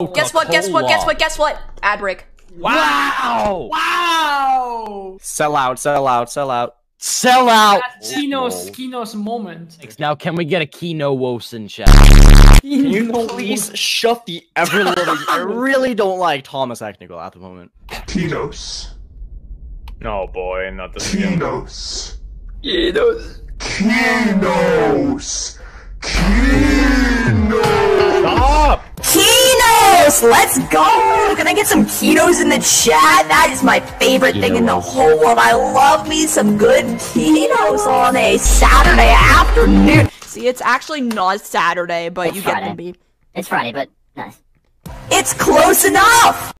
Guess what? Guess what? Guess what? Guess what? Ad break. Wow! Wow! Sell out, sell out, sell out. Sell out! Kenos Kenos moment. Now, can we get a Kino Wosen chat? Can you please shut the ever living? I really don't like Thomas Technical at the moment. Kenos. No, boy, not this again. Kenos. Kenos. Kenos. Let's go! Can I get some Kenos in the chat? That is my favorite thing in the whole world. I love me some good Kenos on a Saturday afternoon. See, it's actually not Saturday, but It's you get Friday. the beat. It's Friday, but nice. It's close enough!